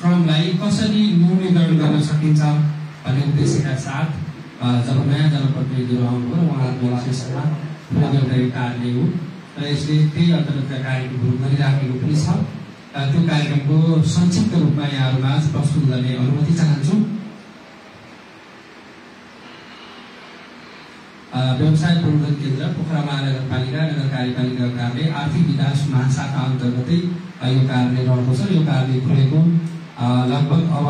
क्रमलाई कसरी न्यूनीकरण गर्न सकिन्छ भन्ने उद्देश्यका साथ जब नयाँ जनप्रतिनिधिहरू आउनुभयो उहाँहरूको विशेषमा यो कार्य हो। र यसले त्यही अन्तर्गतका कार्यक्रमहरू गरिराखेको पनि छ। त्यो कार्यक्रमको संक्षिप्त रूपमा यहाँहरूमाझ प्रस्तुत गर्ने अनुमति चाहन्छु। व्यवसाय प्रबन्धन केन्द्र पोखरा महानगरपालिका नगर कार्यपालिका कार्य आर्थिक विकास महाशाखा अन्तर्गतै यो कार्य रहेको छ यो कार्य खुलेको लगभग अब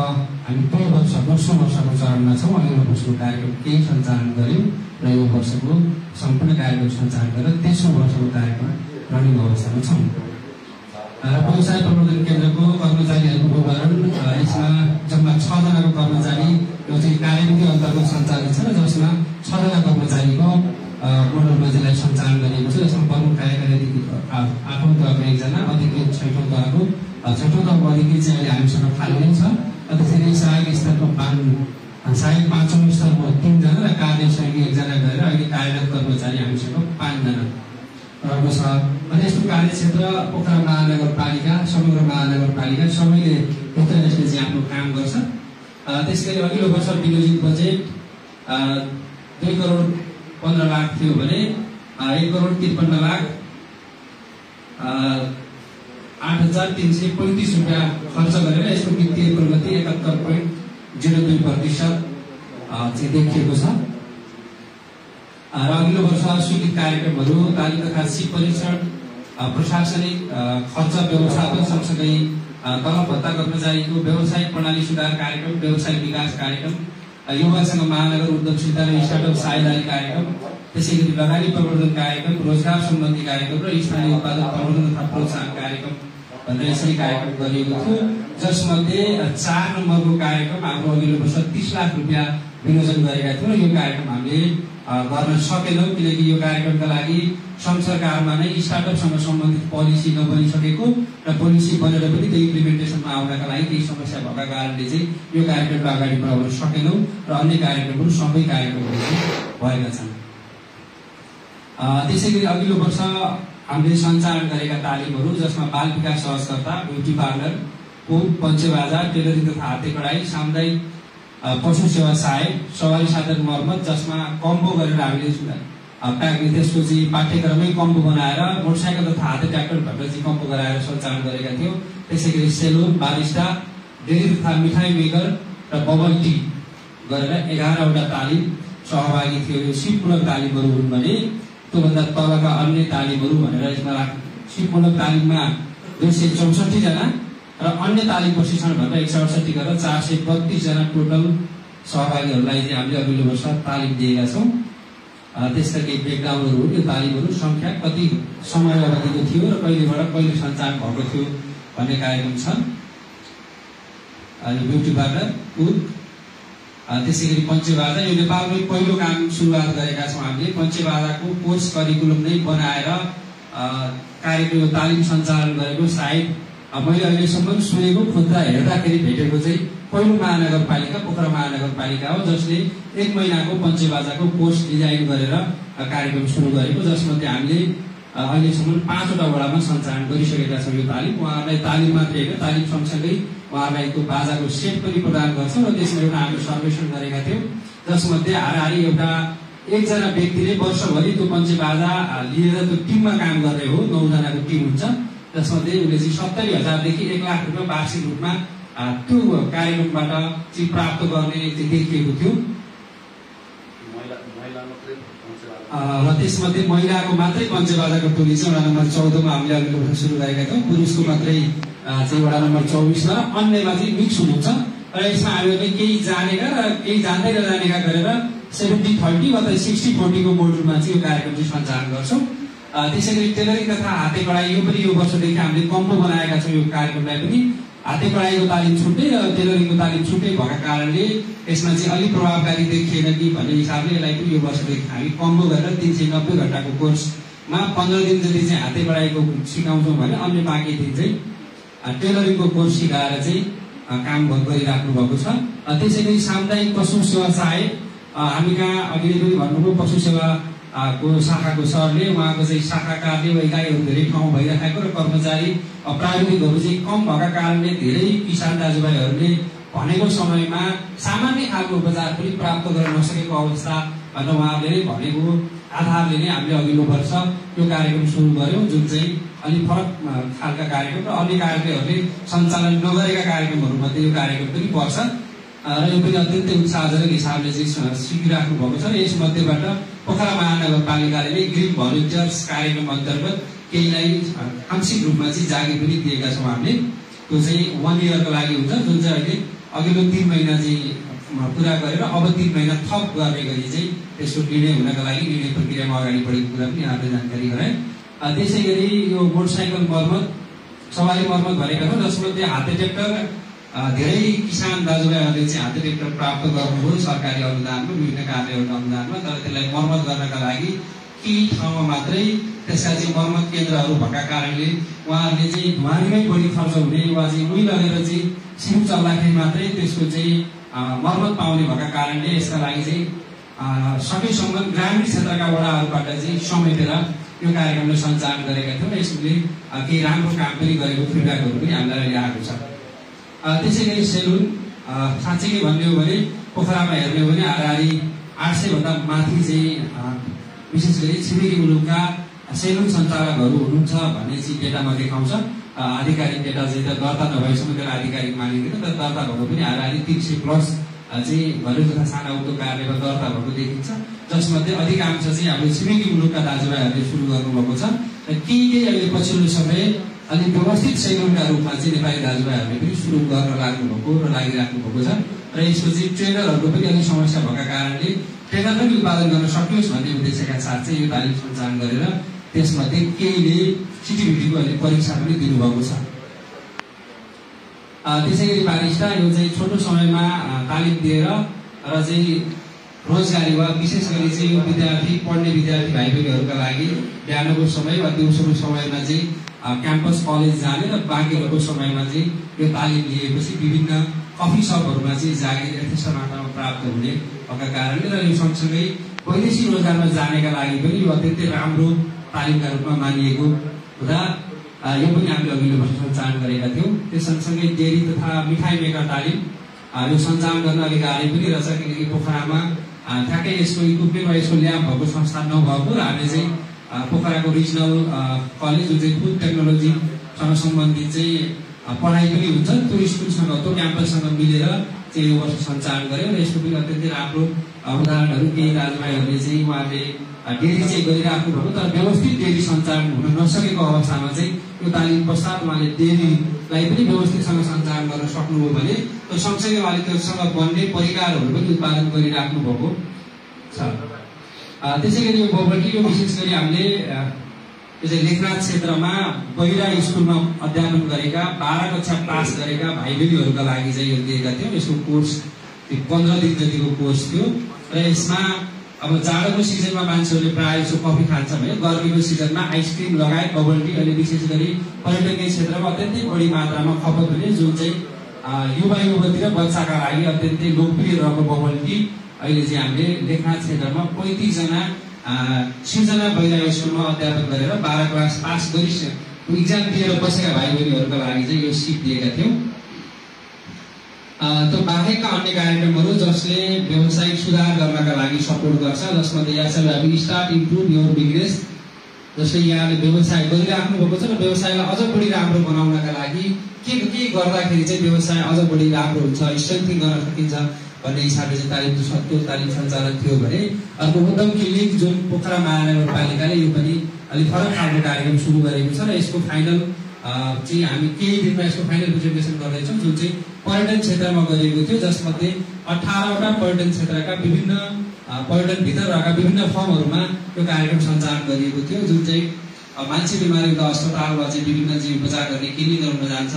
हामी पहिलो वर्ष दोस्रो वर्षको चरणमा छौँ अघिल्लो वर्षको कार्यक्रम केही सञ्चालन गऱ्यौँ र यो वर्षको सम्पूर्ण कार्यक्रम सञ्चालन गरेर तेस्रो वर्षको कार्यक्रम रनिङ अवस्थामा छौँ। र व्यवसाय प्रबन्धन केन्द्रको कर्मचारीहरूको अ, यसमा जम्मा छजनाको कर्मचारी यो चाहिँ कार्यविधि अन्तर्गत सञ्चालित छ र जसमा छजना कर्मचारीको यसलाई सञ्चालन गरिएको छ। यसमा प्रमुख कार्यकारी आठौँ तहको एकजना अधिकृत छैठौँ तहको छैठौँ अधिकृत चाहिँ अहिले हामीसँग नै छ त्यसरी सहायक स्तरको पाँच सहायक पाँचौँ स्तरको तिनजना र कार्य सहयोगी एकजना गरेर अहिले कार्यरत कर्मचारी हामीसँग पाँचजना रहेको छ अनि यस्तो कार्यक्षेत्र पोखरा महानगरपालिका समग्र महानगरपालिका सबैले एउटा यसले चाहिँ आफ्नो काम गर्छ त्यसै गरी अघिल्लो वर्ष विनियोजित बजेट दुई करोड पन्ध्र लाख थियो भने एक करोड त्रिपन्न लाख आठ हजार तिन सय पैँतिस रुपियाँ खर्च गरेर यसको वित्तीय प्रगति एकात्तर पोइन्ट जिरो दुई प्रतिशत चाहिँ देखिएको छ। र अघिल्लो वर्ष स्वीकृत कार्यक्रमहरू तालिम तथा सिप परीक्षण प्रशासनिक खर्च व्यवस्थापन सँगसँगै तलब भत्ता कर्मचारीको व्यावसायिक प्रणाली सुधार कार्यक्रम व्यवसायिक विकास कार्यक्रम युवासँग महानगर उद्यमशीलता र स्टार्टअप साझेदारी कार्यक्रम त्यसै गरी लगानी प्रवर्धन कार्यक्रम रोजगार सम्बन्धी कार्यक्रम र स्थानीय उत्पादन प्रवर्धन तथा प्रोत्साहन कार्यक्रम। भनेर यसरी कार्यक्रम गरिएको थियो। जसमध्ये चार नम्बरको कार्यक्रम हाम्रो अघिल्लो वर्ष तिस लाख रुपियाँ विनियोजन गरेका थियौँ यो कार्यक्रम हामीले गर्न सकेनौँ किनकि यो कार्यक्रमका लागि सङ्घ सरकारमा नै स्टार्टअपसँग सम्बन्धित पोलिसी नबनिसकेको र पोलिसी बनेर पनि त्यो इम्प्लिमेन्टेसनमा आउनका लागि केही समस्या भएका कारणले चाहिँ यो कार्यक्रमलाई अगाडि बढाउन सकेनौँ र अन्य कार्यक्रमहरू सबै कार्यक्रमहरू भएका छन्। त्यसै गरी अघिल्लो वर्ष हामीले सञ्चालन गरेका तालिमहरू जसमा बाल विकास सहजकर्ता ब्युटी पार्लर कुक पञ्चबाजा टेलरिङ तथा हाते कढाई सामुदायिक पशु सेवा सहायक सवारी साधन मर्मत जसमा कम्बो गरेर हामीले प्याक चाहिँ पाठ्यक्रमै कम्बो बनाएर मोटरसाइकल तथा हाते ट्र्याक्टर भनेर चाहिँ कम्बो गराएर सञ्चालन गरेका थियौँ। त्यसै गरी सेलुन बारिस्टा डेरी तथा मिठाई मेकर र बबल टी गरेर एघारवटा तालिम सहभागी थियो। यो तालिमहरू हुन् भने त्योभन्दा तलका अन्य तालिमहरू भनेर यसमा राख सिपमूलक तालिममा दुई सय चौसठीजना र अन्य तालिम प्रशिक्षण भनेर एक सय अडसठी गरेर चार सय बत्तिसजना टोटल सहभागीहरूलाई चाहिँ हामीले अघिल्लो वर्ष तालिम दिएका छौँ। त्यसका केही ब्रेकडाउनहरू यो तालिमहरू सङ्ख्या कति समय अवधिको थियो र कहिलेबाट कहिले सञ्चालन भएको थियो भन्ने कार्यक्रम छ। अनि ब्युटी पार्लर कुक अ, त्यसै गरी पञ्चबाजा यो नेपालमै पहिलो काम सुरुवात गरेका छौँ हामीले। पञ्चबाजाको कोर्स करिकुलम नै बनाएर कार्यक्रम तालिम सञ्चालन गरेको सायद मैले अहिलेसम्म सुनेको खोज्दा हेर्दाखेरि भेटेको चाहिँ पहिलो महानगरपालिका पोखरा महानगरपालिका हो जसले एक महिनाको पञ्चबाजाको कोर्स डिजाइन गरेर कार्यक्रम सुरु गरेको जसमध्ये हामीले अहिलेसम्म पाँचवटा वडामा सञ्चालन गरिसकेका छौँ यो तालिम। उहाँहरूलाई तालिम मात्रै होइन तालिम सँगसँगै उहाँहरूलाई त्यो बाजाको सेट पनि प्रदान गर्छौँ र त्यसमा एउटा हामीले सर्वेक्षण गरेका थियौँ। जसमध्ये हाराहारी एउटा एकजना व्यक्तिले वर्षभरि त्यो पञ्चे बाजा लिएर त्यो टिममा काम गर्ने हो नौजनाको टिम हुन्छ। जसमध्ये उसले चाहिँ सत्तरी हजारदेखि एक लाख रुपियाँ वार्षिक रूपमा त्यो कार्यक्रमबाट चाहिँ प्राप्त गर्ने चाहिँ देखिएको थियो महिला महिला मात्रै पञ्चबाजा अ, र त्यसमध्ये महिलाको मात्रै पञ्चबाजाको टोली चाहिँ वडा नम्बर चौधमा हामीले अघिल्लो वर्ष सुरु गरेका थियौँ। पुरुषको मात्रै चाहिँ वडा नम्बर चौबिसमा र अन्यमा चाहिँ मिक्स हुनुहुन्छ। र यसमा हामीहरूले केही जानेका र केही जान्दै नजानेका गरेर सेभेन्टी थर्टी वा त सिक्सटी फोर्टीको मोडलमा चाहिँ यो कार्यक्रम चाहिँ सञ्चालन गर्छौँ। त्यसै गरी टेलरिङ तथा हाते कढाई यो पनि यो वर्षदेखि हामीले कम्बो बनाएका छौँ यो कार्यक्रमलाई पनि। हाते कढाईको तालिम छुट्टै र टेलरिङको तालिम छुट्टै भएका कारणले यसमा चाहिँ अलिक प्रभावकारी देखिएन कि भन्ने हिसाबले यसलाई पनि यो वर्षदेखि हामी कम्बो गरेर तिन सय नब्बे घन्टाको कोर्समा पन्ध्र दिन जति चाहिँ हाते कढाईको सिकाउँछौँ भने अन्य बाँकी दिन चाहिँ टेलरिङको कोर्स सिकाएर चाहिँ काम गरिराख्नु भएको छ। त्यसै गरी सामुदायिक पशु सेवा सहायक हामी कहाँ अघिले पनि भन्नुभयो पशु सेवा को शाखाको सरले उहाँको चाहिँ शाखा कार्य इकाइहरू धेरै ठाउँ भइराखेको र कर्मचारी प्राविधिकहरू चाहिँ कम भएका कारणले धेरै किसान दाजुभाइहरूले भनेको समयमा सामान्य खालको उपचार पनि प्राप्त गर्न नसकेको अवस्था उहाँहरूले नै भनेको आधारले नै हामीले अघिल्लो वर्ष यो कार्यक्रम सुरु गऱ्यौँ जुन चाहिँ अलिक फरक खालका कार्यक्रम र अन्य कार्यक्रमहरूले सञ्चालन नगरेका कार्यक्रमहरूमध्ये यो कार्यक्रम पनि पर्छ। र यो पनि अत्यन्तै उत्साहजनक हिसाबले चाहिँ सिकिराख्नु भएको छ। र यसमध्येबाट पोखरा महानगरपालिकाले नै ग्रिन भलिन्टियर्स कार्यक्रम अन्तर्गत केहीलाई आंशिक रूपमा चाहिँ जागिर पनि दिएका छौँ हामीले। त्यो चाहिँ वान इयरको लागि हुन्छ जुन चाहिँ अहिले अघिल्लो तिन महिना चाहिँ पुरा गरेर अब तिन महिना थप गर्ने गरी चाहिँ त्यसको निर्णय हुनका लागि निर्णय प्रक्रियामा अगाडि बढेको कुरा पनि यहाँले जानकारी गराएँ। त्यसै गरी यो मोटरसाइकल मर्मत सवारी मर्मत भनेका छौँ जसमध्ये हाते ट्र्याक्टर धेरै किसान दाजुभाइहरूले चाहिँ हाते ट्र्याक्टर प्राप्त गर्नुभयो सरकारी अनुदानमा विभिन्न कार्यहरूको अनुदानमा तर त्यसलाई मर्मत गर्नका लागि केही ठाउँमा मात्रै त्यसका चाहिँ मर्मत केन्द्रहरू भएका कारणले उहाँहरूले चाहिँ धुवानीमै बढी खर्च हुने वा चाहिँ उही लगेर चाहिँ सिउ चल्दाखेरि मात्रै त्यसको चाहिँ मर्मत पाउने भएका कारणले यसका लागि चाहिँ सकेसम्म ग्रामीण क्षेत्रका वडाहरूबाट चाहिँ समेटेर यो कार्यक्रमले सञ्चालन गरेका थियौँ यसले केही राम्रो काम पनि गरेको फिडब्याकहरू पनि हामीलाई अहिले आएको छ। त्यसै गरी सेलुन अ, साँच्चै नै भन्ने हो भने पोखरामा हेर्ने हो भने हाराहारी आठ सयभन्दा माथि चाहिँ विशेष गरी छिमेकी मुलुकका सेलुन सञ्चालकहरू हुनुहुन्छ भन्ने चाहिँ डेटामा देखाउँछ आधिकारिक डेटा चाहिँ त दर्ता नभएसम्म त्यसलाई आधिकारिक मानिँदैन तर दर्ता भएको पनि हाराहारी तिन सय प्लस चाहिँ घरेलु तथा साना उद्योग कार्यालयमा दर्ता भएको देखिन्छ जसमध्ये अधिकांश चाहिँ हाम्रो छिमेकी मुलुकका दाजुभाइहरूले सुरु गर्नुभएको छ र केही केही अहिले पछिल्लो समय अलिक व्यवस्थित सेलुनका रूपमा चाहिँ नेपाली दाजुभाइहरूले पनि सुरु गर्न लाग्नुभएको र लागिराख्नु भएको छ र यसको चाहिँ ट्रेनरहरूको पनि अलिक समस्या भएका कारणले ट्रेनर पनि उत्पादन गर्न सकियोस् भन्ने उद्देश्यका साथ चाहिँ यो तालिम सञ्चालन गरेर त्यसमध्ये केहीले सिटिभिटीको अहिले परीक्षा पनि दिनुभएको छ। त्यसै गरी बारिस्टा यो चाहिँ छोटो समयमा तालिम दिएर र चाहिँ रोजगारी वा विशेष गरी चाहिँ विद्यार्थी पढ्ने विद्यार्थी भाइ बहिनीहरूका लागि बिहानको समय वा दिउँसोको समयमा चाहिँ क्याम्पस कलेज जाने र बाँकीहरूको समयमा चाहिँ यो तालिम लिएपछि विभिन्न कफी सपहरूमा चाहिँ जागिर यथेष्ट मात्रामा प्राप्त हुने भएका कारणले र यो सँगसँगै वैदेशिक रोजगारमा जानेका लागि पनि यो अत्यन्तै राम्रो तालिमका रूपमा मानिएको हुँदा यो पनि हामीले अघिल्लो वर्ष सञ्चालन गरेका थियौँ। त्यस सँगसँगै डेरी तथा मिठाई मेकर तालिम यो सञ्चालन गर्न अलिक गाह्रै पनि रहेछ किनकि पोखरामा ठ्याक्कै यसको इक्विपमेन्ट वा यसको ल्याब भएको संस्था नभएको र हामीले चाहिँ पोखराको रिजनल कलेज जुन चाहिँ फुड टेक्नोलोजीसँग सम्बन्धित चाहिँ पढाइ पनि हुन्छ त्यो स्कुलसँग त्यो क्याम्पससँग मिलेर चाहिँ यो वर्ष सञ्चालन गऱ्यो र यसको पनि अत्यन्तै राम्रो उदाहरणहरू केही दाजुभाइहरूले चाहिँ अ, डेरी चाहिँ गरिराख्नु भएको तर व्यवस्थित डेरी सञ्चालन हुन नसकेको अवस्थामा चाहिँ यो तालिम पश्चात उहाँले डेरीलाई पनि व्यवस्थितसँग सञ्चालन गर्न सक्नुभयो भने त्यो सँगसँगै उहाँले त्योसँग बन्ने परिकारहरू पनि उत्पादन गरिराख्नु भएको छ। त्यसै गरी यो यो विशेष गरी हामीले यो चाहिँ लेखनाथ क्षेत्रमा पहिला स्कुलमा अध्यापन गरेका बाह्र कक्षा पास गरेका भाइ बहिनीहरूका लागि चाहिँ यो दिएका थियौँ। यसको कोर्स पन्ध्र दिन जतिको कोर्स थियो। र यसमा अब जाडोको सिजनमा मान्छेहरूले प्रायः जसो कफी खान्छ भने गर्मीको सिजनमा आइसक्रिम लगायत बबल टी अहिले विशेष गरी पर्यटकीय क्षेत्रमा अत्यन्तै बढी मात्रामा खपत हुने जुन चाहिँ युवा युवती र बच्चाका लागि अत्यन्तै लोकप्रिय रहेको बबल टी अहिले चाहिँ हामीले लेखनाथ क्षेत्रमा पैँतिसजना सिर्जना पहिला स्कुलमा अध्यापन गरेर बाह्र क्लास पास गरि इक्जाम दिएर बसेका भाइ बहिनीहरूका लागि चाहिँ यो सिट दिएका थियौँ। त्यो बाहेकका अन्य कार्यक्रमहरू जसले व्यवसायिक सुधार गर्नका लागि सपोर्ट गर्छ जसमध्ये यासलभावी स्टार्ट इम्प्रुभ योर बिजनेस जसले यहाँले व्यवसाय गरिराख्नु भएको छ र व्यवसायलाई अझ बढी राम्रो बनाउनका लागि के के गर्दाखेरि चाहिँ व्यवसाय अझ बढी राम्रो हुन्छ स्ट्रेन्थिङ गर्न सकिन्छ भन्ने हिसाबले चाहिँ तालिम त्यो तालिम सञ्चालन थियो भने अर्को उद्यम क्लिनिक जुन पोखरा महानगरपालिकाले यो पनि अलिक फरक खालको कार्यक्रम सुरु गरेको छ र यसको फाइनल चाहिँ हामी केही दिनमा यसको फाइनल प्रेजेन्टेसन गर्दैछौँ जुन चाहिँ पर्यटन क्षेत्रमा गरिएको थियो जसमध्ये अठारवटा पर्यटन क्षेत्रका विभिन्न पर्यटनभित्र रहेका विभिन्न फर्महरूमा यो कार्यक्रम सञ्चालन गरिएको थियो जुन चाहिँ मान्छे बिमारी हुँदा अस्पताल वा चाहिँ विभिन्न जीव उपचार गर्ने क्लिनिकहरूमा जान्छ।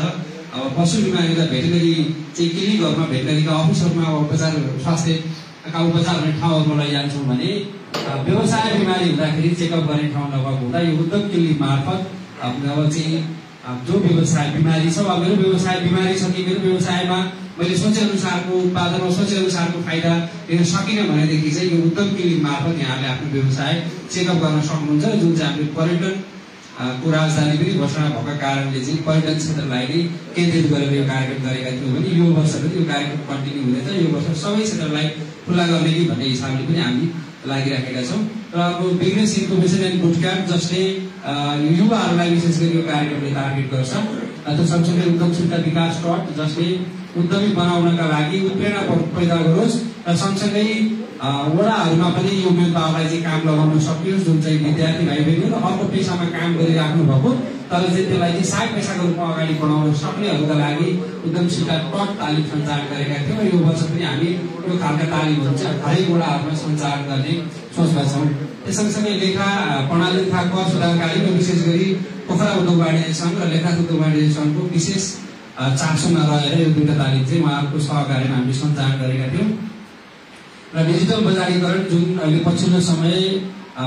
अब पशु बिमारी हुँदा भेटनरी चाहिँ क्लिनिकहरूमा भेटनरीका अफिसहरूमा उपचार स्वास्थ्यका उपचार हुने ठाउँहरूमा लैजान्छौँ भने व्यवसाय बिमारी हुँदाखेरि चेकअप गर्ने ठाउँ नभएको हुँदा यो उद्योग क्लिनिक मार्फत अब चाहिँ जो व्यवसाय बिमारी छ वा मेरो व्यवसाय बिमारी छ कि मेरो व्यवसायमा मैले सोचेअनुसारको उत्पादन सोचेअनुसारको फाइदा लिन सकिनँ भनेदेखि चाहिँ यो उद्यम क्लिनिक मार्फत यहाँले आफ्नो व्यवसाय चेकअप गर्न सक्नुहुन्छ। जुन चाहिँ हामीले पर्यटन को राजधानी पनि घोषणा भएको कारणले चाहिँ पर्यटन क्षेत्रलाई नै केन्द्रित गरेर यो कार्यक्रम गरेका थियौँ भने यो वर्ष पनि यो कार्यक्रम कन्टिन्यू हुँदैछ। यो वर्ष सबै क्षेत्रलाई खुल्ला गर्ने कि भन्ने हिसाबले पनि हामी लागिराखेका छौँ। र अब business information and boot camp जसले युवाहरूलाई विशेष गरी यो कार्यक्रमले टार्गेट गर्छ। त्यो सँगसँगै उद्यमशीलता विकास टट जसले उद्यमी बनाउनका लागि उत्प्रेरणा पैदा गरोस् र सँगसँगै वडाहरूमा पनि यो मेन पावरलाई चाहिँ काम लगाउन सकियोस् जुन चाहिँ विद्यार्थी भाइ बहिनी र अर्को पेसामा काम गरिराख्नु भएको तर चाहिँ त्यसलाई चाहिँ साइड पेसाको रूपमा अगाडि बढाउन सक्नेहरूका लागि उद्यमशीलता टट तालिम सञ्चालन गरेका थियौँ र यो वर्ष पनि हामी यो खालका तालिमहरू चाहिँ हरेक वडाहरूमा सञ्चालन गर्ने सोचमा छौँ त्यस सँगसँगै लेखा प्रणाली तथा कर सुधारकारी विशेष गरी पोखरा उद्योग वाणिज्य र लेखा उद्योग विशेष चासोमा रहेर यो दुईवटा तालिम चाहिँ उहाँहरूको सहकार्यमा हामीले सञ्चालन गरेका थियौँ। र डिजिटल बजारीकरण जुन अहिले पछिल्लो समय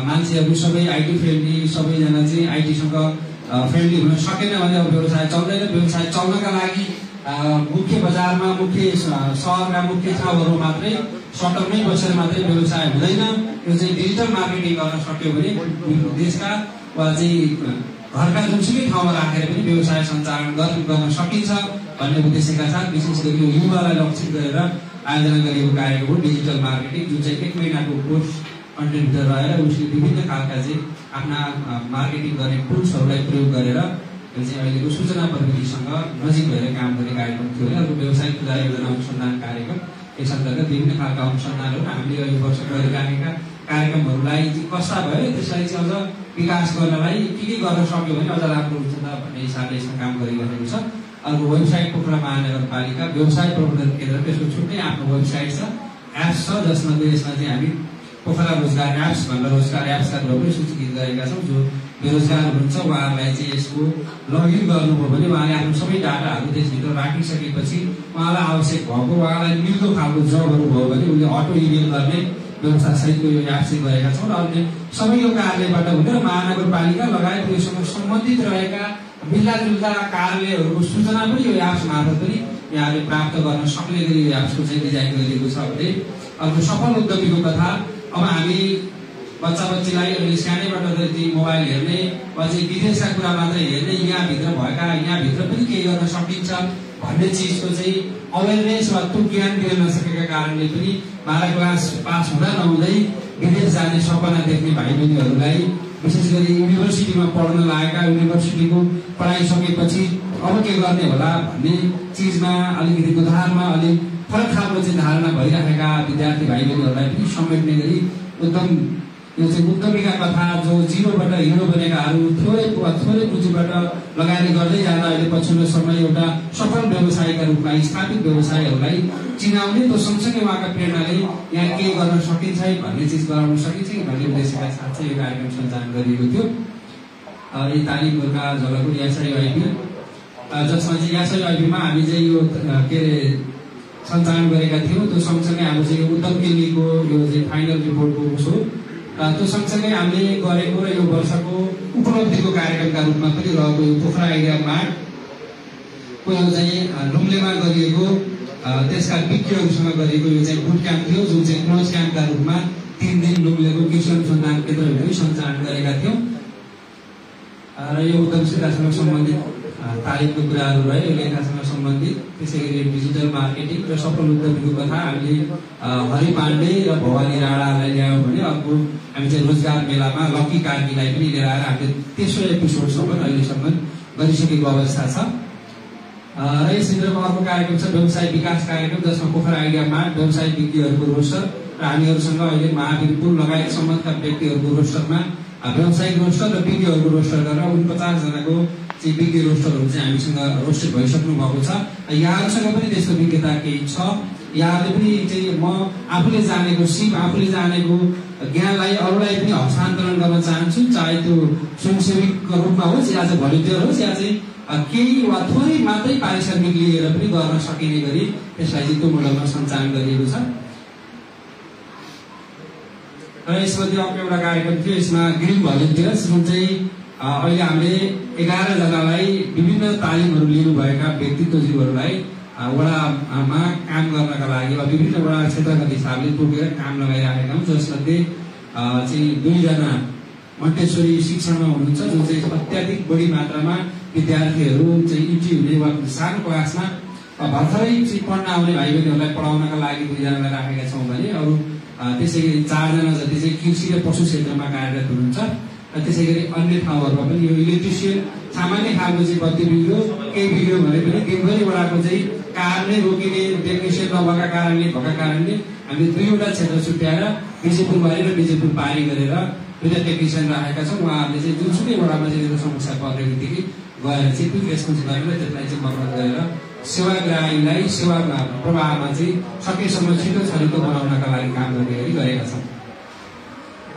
मान्छेहरू सबै आइटी फ्रेन्डली सबैजना चाहिँ आइटीसँग फ्रेन्डली हुन सकेन भने अब व्यवसाय चल्दैन। व्यवसाय चल्नका लागि मुख्य बजारमा मुख्य सहरका मुख्य ठाउँहरू मात्रै सटरमै बसेर मात्रै व्यवसाय हुँदैन। यो चाहिँ डिजिटल मार्केटिङ गर्न सक्यो भने देशका वा चाहिँ घरका जुनसुकै ठाउँमा राखेर पनि व्यवसाय सञ्चालन गर्न सकिन्छ भन्ने उद्देश्यका साथ विशेष गरी यो युवालाई लक्षित गरेर आयोजना गरिएको कार्यक्रम हो डिजिटल मार्केटिङ जुन चाहिँ एक महिनाको कोर्स कन्टेन्टभित्र रहेर उसले विभिन्न खालका चाहिँ आफ्ना मार्केटिङ गर्ने टुल्सहरूलाई प्रयोग गरेर यो चाहिँ अहिलेको सूचना प्रविधिसँग नजिक भएर काम गर्ने कार्यक्रम थियो भने अर्को व्यवसाय खुला योजना अनुसन्धान कार्यक्रम यस अन्तर्गत विभिन्न खालका अनुसन्धानहरू हामीले अहिले वर्ष गरिराखेका कार्यक्रमहरूलाई कस्ता भयो त्यसलाई चाहिँ अझ विकास गर्नलाई के के गर्न सक्यो भने अझ राम्रो हुन्छ त भन्ने हिसाबले यसमा काम गरिरहेको छ। अर्को वेबसाइट पोखरा महानगरपालिका व्यवसाय प्रबन्धन केन्द्र त्यसको छुट्टै आफ्नो वेबसाइट छ। एप्स छ जसमा यसमा चाहिँ हामी पोखरा रोजगार एप्स भनेर रोजगार एप्सका रूपमा पनि सूचीकृत गरेका छौँ जो बेरोजगार हुनुहुन्छ उहाँहरूलाई चाहिँ यसको लगइन गर्नुभयो भने उहाँले आफ्नो सबै डाटाहरू त्यसभित्र राखिसकेपछि उहाँलाई आवश्यक भएको उहाँलाई मिल्दो खालको जबहरू भयो भने उसले अटो इमेल गर्ने व्यवस्था सहितको यो चाहिँ गरेका छौँ र अन्य सबै यो कार्यालयबाट हुने र महानगरपालिका लगायत योसँग सम्बन्धित रहेका मिल्दाजुल्दा कार्यालयहरूको सूचना पनि यो एप्स मार्फत पनि यहाँले प्राप्त गर्न सक्ने गरी यो एप्सको चाहिँ डिजाइन गरिएको छ भने अर्को सफल उद्यमीको कथा अब हामी बच्चा बच्चीलाई अहिले सानैबाट जति मोबाइल हेर्ने चाहिँ विदेशका कुरा मात्रै हेर्ने यहाँभित्र भएका यहाँभित्र पनि केही गर्न सकिन्छ भन्ने चिजको चाहिँ अवेरनेस वा त्यो ज्ञान दिन नसकेका कारणले पनि बाह्र क्लास पास हुँदा नहुँदै विदेश जाने सपना देख्ने भाइ बहिनीहरूलाई विशेष गरी युनिभर्सिटीमा पढ्न लागेका युनिभर्सिटीको पढाइ सकेपछि अब के गर्ने होला भन्ने चिजमा अलिकति उदाहरणमा अलिक फरक खालको चाहिँ धारणा भइराखेका विद्यार्थी भाइ बहिनीहरूलाई पनि समेट्ने गरी उद्यम यो चाहिँ उद्यमीका कथा जो जिरोबाट हिरो बनेकाहरू थोरै वा थोरै पुँजीबाट लगानी गर्दै जाँदा अहिले पछिल्लो समय एउटा सफल व्यवसायका रूपमा स्थापित व्यवसायहरूलाई चिनाउने त्यो सँगसँगै उहाँका प्रेरणाले यहाँ के गर्न सकिन्छ है भन्ने चिज गराउन सकिन्छ कि भन्ने उद्देश्यका साथ चाहिँ यो कार्यक्रम सञ्चालन गरिएको थियो यी तालिमहरूका झलकहरू यासआइआइबी जसमा चाहिँ यासआइआइबीमा हामी चाहिँ यो के अरे सञ्चालन गरेका थियौँ त्यो सँगसँगै हाम्रो चाहिँ उद्यम केन्द्रीको यो चाहिँ फाइनल रिपोर्टको उसो त्यो सँगसँगै हामीले गरेको र यो वर्षको उपलब्धिको कार्यक्रमका रूपमा पनि रहेको यो पोखरा एरिया मार्टको यो चाहिँ लुम्लेमा गरिएको त्यसका विज्ञहरूसँग गरिएको यो चाहिँ बुट क्याम्प थियो जुन चाहिँ क्लोज क्याम्पका रूपमा तिन दिन लुम्लेको कृषि अनुसन्धान केन्द्रहरू सञ्चालन गरेका थियौँ। र यो उद्यमशीलतासँग सम्बन्धित तालिमको कुराहरू रह्यो यो लेखासँग सम्बन्धित त्यसै गरी डिजिटल मार्केटिङ र सफल उद्यमीको कथा हामीले हरि पाण्डे र भवानी राणालाई ल्यायौँ भने अर्को हामी चाहिँ रोजगार मेलामा लकी कार्कीलाई पनि लिएर आएर हामीले तेस्रो एपिसोडसम्म अहिलेसम्म गरिसकेको अवस्था छ। र यस क्षेत्रमा अर्को कार्यक्रम छ व्यवसाय विकास कार्यक्रम जसमा पोखरा आइडियामा व्यवसाय विज्ञहरूको रोस्टर र हामीहरूसँग अहिले महावीर पुल लगायत सम्बन्धका व्यक्तिहरूको रोस्टरमा व्यावसायिक रोस्टर र विज्ञहरूको रोस्टर गरेर उनपचासजनाको चाहिँ विज्ञ रोस्टरहरू चाहिँ हामीसँग रोस्टेड भइसक्नु भएको छ यहाँहरूसँग पनि त्यस्तो विज्ञता केही छ यहाँहरूले पनि चाहिँ म आफूले जानेको सिप आफूले जानेको ज्ञानलाई अरूलाई पनि हस्तान्तरण गर्न चाहन्छु चाहे त्यो स्वयंसेवीको रूपमा होस् या चाहिँ भलिन्टियर होस् या चाहिँ केही वा थोरै मात्रै पारिश्रमिक लिएर पनि गर्न सकिने गरी त्यसलाई चाहिँ त्यो मोडलमा सञ्चालन गरिएको छ र यसमध्ये अर्को एउटा कार्यक्रम थियो यसमा ग्रिन भलिन्टियर्स जुन चाहिँ अहिले हामीले एघारजनालाई विभिन्न तालिमहरू लिनुभएका व्यक्तित्वजीवहरूलाई वडामा काम गर्नका लागि वा विभिन्न वडा क्षेत्रगत हिसाबले तोकेर काम लगाइराखेका हौँ जसमध्ये चाहिँ दुईजना मन्टेश्वरी शिक्षणमा हुनुहुन्छ जुन चाहिँ अत्याधिक बढी मात्रामा विद्यार्थीहरू चाहिँ इन्ट्री हुने वा सानो अ, भर्खरै चाहिँ पढ्न आउने भाइ बहिनीहरूलाई पढाउनका लागि दुईजनालाई राखेका छौँ भने अरू त्यसै गरी चारजना जति चाहिँ कृषि र पशु क्षेत्रमा कार्यरत हुनुहुन्छ त्यसै गरी अन्य ठाउँहरूमा पनि यो इलेक्ट्रिसियन सामान्य खालको चाहिँ बत्ती बिग्रियो। केही बिग्रियो भने पनि दिनभरि वडाको चाहिँ कार नै रोकिने टेक्निसियन नभएका कारणले भएका कारणले हामीले दुईवटा क्षेत्र छुट्याएर विजयपुर बारी र विजयपुर पारी गरेर दुईवटा टेक्निसियन राखेका छौँ। उहाँहरूले चाहिँ जुनसुकै वडामा चाहिँ समस्या पर्ने बित्तिकै गएर चाहिँ क्विक रेस्पोन्स गरेर त्यसलाई चाहिँ मद्दत गरेर सेवाग्राहीलाई सेवा प्रवाहमा चाहिँ सकेसम्म छिटो छरितो बनाउनका लागि काम गर्ने गरी गरेका छौँ।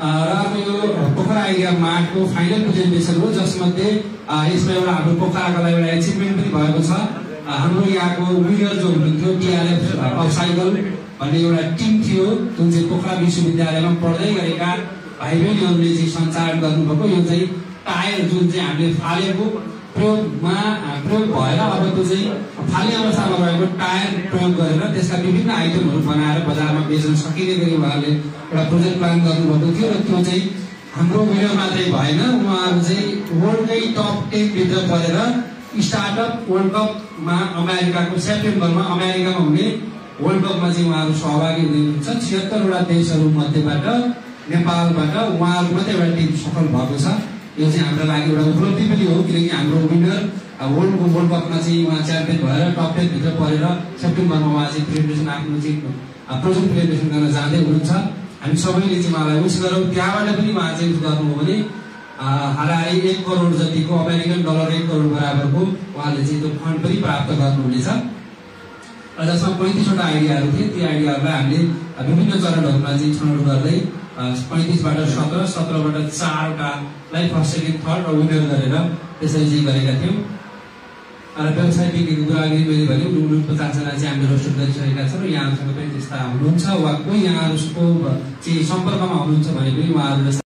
र अब यो पोखरा एरिया मार्टको फाइनल प्रेजेन्टेसन हो जसमध्ये यसमा एउटा हाम्रो पोखराको लागि एउटा एचिभमेन्ट पनि भएको छ। हाम्रो यहाँको विनर जो हुनुहुन्थ्यो टिआरएफ साइकल भन्ने एउटा टिम थियो जुन चाहिँ पोखरा विश्वविद्यालयमा पढ्दै गरेका भाइ बहिनीहरूले चाहिँ सञ्चालन गर्नुभएको। यो चाहिँ टायर जुन चाहिँ हामीले फालेको प्रयोगमा प्रयोग भएर अब त्यो चाहिँ फाल्ने अवस्थामा रहेको टायर प्रयोग गरेर त्यसका विभिन्न आइटमहरू बनाएर बजारमा बेच्न सकिने गरी उहाँहरूले एउटा प्रोजेक्ट प्लान गर्नुभएको थियो र त्यो चाहिँ हाम्रो विनर मात्रै भएन। उहाँहरू चाहिँ वर्ल्डकै टप टेनभित्र परेर स्टार्टअप वर्ल्ड कपमा अमेरिकाको सेप्टेम्बरमा अमेरिकामा हुने वर्ल्ड कपमा चाहिँ उहाँहरू सहभागी हुनुहुन्छ छिहत्तरवटा देशहरू मध्येबाट नेपालबाट उहाँहरू मात्रै एउटा टिम सफल भएको छ। यो चाहिँ हाम्रो लागि एउटा उपलब्धि पनि हो किनकि हाम्रो विनर वर्ल्डको वर्ल्ड कपमा चाहिँ उहाँ च्याम्पियन भएर टप टेनभित्र परेर सेप्टेम्बरमा उहाँ चाहिँ प्रेजेन्टेसन आफ्नो चाहिँ प्रोजेक्ट प्रेजेन्टेसन गर्न जाँदै हुनुहुन्छ। हामी सबैले चाहिँ उहाँलाई उस गरौँ। त्यहाँबाट पनि उहाँ चाहिँ उस हो भने हालहालै एक करोड जतिको अमेरिकन डलर एक करोड बराबरको उहाँले चाहिँ त्यो फन्ड पनि प्राप्त गर्नुहुनेछ। र जसमा पैँतिसवटा आइडियाहरू थिए। ती आइडियाहरूलाई हामीले विभिन्न चरणहरूमा चाहिँ छनौट गर्दै पैँतिसबाट सत्र सत्रबाट चारवटालाई फर्स्ट सेकेन्ड थर्ड र विनर गरेर त्यसरी चाहिँ गरेका थियौँ। र व्यवसाय विज्ञानको कुरा अघि मैले भने उनी पचासजना चाहिँ हामीले रोस्टर गरिसकेका छौँ र यहाँहरूसँग पनि त्यस्ता हुनुहुन्छ वा कोही यहाँहरूको चाहिँ सम्पर्कमा हुनुहुन्छ भने पनि उहाँहरूले